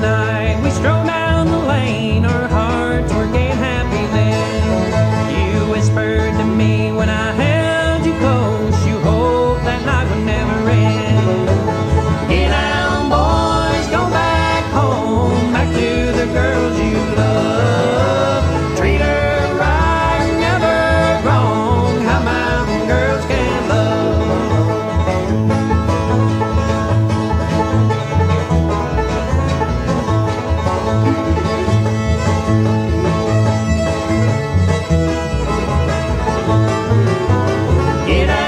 night. Get out.